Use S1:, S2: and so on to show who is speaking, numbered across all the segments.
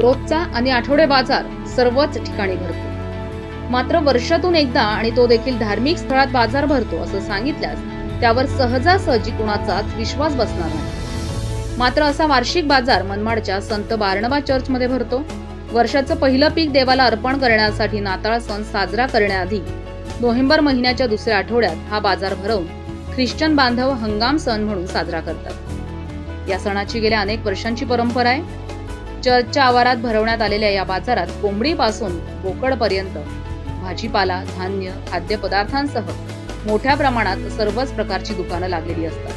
S1: रोजचा आणि आठवडे बाजार सर्वच ठिकाणी भरतो. मात्र वर्षातून एकदा आणि तो देखील धार्मिक स्थळात बाजार भरतो असं सांगितल्यास त्यावर सहजासहजी कुणाचाच विश्वास बसणार नाही. मात्र असा वार्षिक बाजार मनमाडच्या संत बारणबा चर्चमध्ये भरतो. वर्षाचं पहिलं पीक देवाला अर्पण करण्यासाठी नाताळ सण साजरा करण्याआधी नोव्हेंबर महिन्याच्या दुसऱ्या आठवड्यात हा बाजार भरवून ख्रिश्चन बांधव हंगाम सण म्हणून साजरा करतात. या सणाची गेल्या अनेक वर्षांची परंपरा आहे. चर्चच्या आवारात भरवण्यात आलेल्या या बाजारात कोंबडीपासून बोकडपर्यंत भाजीपाला धान्य खाद्यपदार्थांसह मोठ्या प्रमाणात सर्वच प्रकारची दुकानं लागलेली असतात.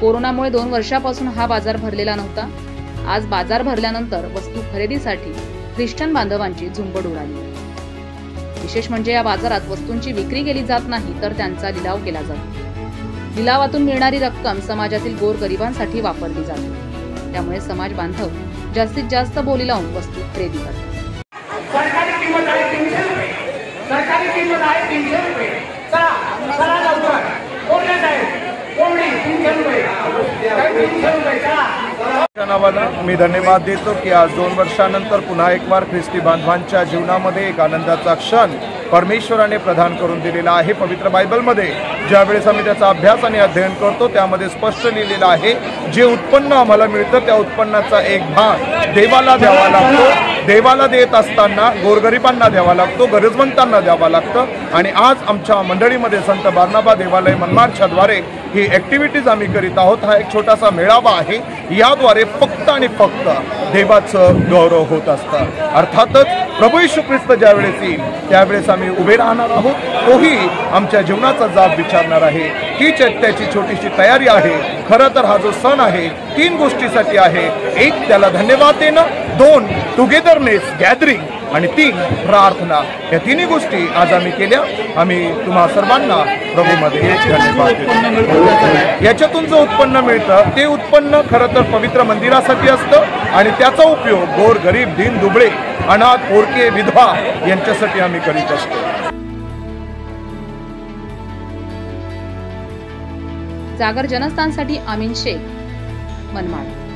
S1: कोरोनामुळे दोन वर्षापासून हा बाजार भरलेला नव्हता. आज बाजार भरल्यानंतर वस्तू खरेदीसाठी ख्रिश्चन बांधवांची झुंबड उडाली. विशेष म्हणजे या बाजारात वस्तूंची विक्री केली जात नाही तर त्यांचा लिलाव केला जातो. लिलावातून मिळणारी रक्कम समाजातील गोरगरिबांसाठी वापरली जाते. त्यामुळे समाज बांधव जास्तीत जास्त बोली लावून वस्तू खरेदी करतात.
S2: सरकारी किंमत आहे तीनशे रुपये. सरकारी किंमत आहे तीनशे रुपये. चला लवकर. कोणत्या साहेब? कोंबडी तीनशे रुपये. काय तीनशे रुपये. चला.
S3: नावानं मी धन्यवाद देतो की आज दोन वर्षानंतर पुन्हा एक वार ख्रिस्ती बांधवांच्या जीवनामध्ये एक आनंदाचा क्षण परमेश्वराने प्रदान करून दिलेला आहे. पवित्र बायबलमध्ये ज्यावेळेस आम्ही त्याचा अभ्यास आणि अध्ययन करतो त्यामध्ये स्पष्ट लिहिलेलं आहे जे उत्पन्न आम्हाला मिळतं त्या उत्पन्नाचा एक भाग देवाला द्यावा लागतो. देवाला देत असताना गोरगरिबांना द्यावा लागतो गरजवंतांना द्यावा लागतं. आणि आज आमच्या मंडळीमध्ये संत बारनाबा देवालय मनमाडच्याद्वारे ही ॲक्टिव्हिटीज आम्ही करीत आहोत. हा एक छोटासा मेळावा आहे. याद्वारे फक्त आणि फक्त देवाचं गौरव होत असतं. अर्थातच प्रभू यशू ख्रिस्त ज्यावेळेस येईल त्यावेळेस आम्ही उभे राहणार आहोत. तोही आमच्या जीवनाचा जाब विचारणार आहे. हीच त्याची छोटीशी तयारी आहे. खरं तर हा जो सण आहे तीन गोष्टीसाठी आहे. एक त्याला धन्यवाद देणं. दोन टुगेदरनेस गॅदरिंग आणि तीन प्रार्थना. या तिन्ही गोष्टी आज आम्ही केल्या. आम्ही तुम्हा सर्वांना प्रभूमध्ये धन्यवाद याच्यातून जो उत्पन्न मिळतं ते उत्पन्न खरं तर पवित्र मंदिरासाठी असतं आणि त्याचा उपयोग गोर गरीब दीन दुबळे अनाथ पोरके विधवा यांच्यासाठी आम्ही करीत असतो.
S1: जागर जनस्थानसाठी आमीन शेख मनमाड.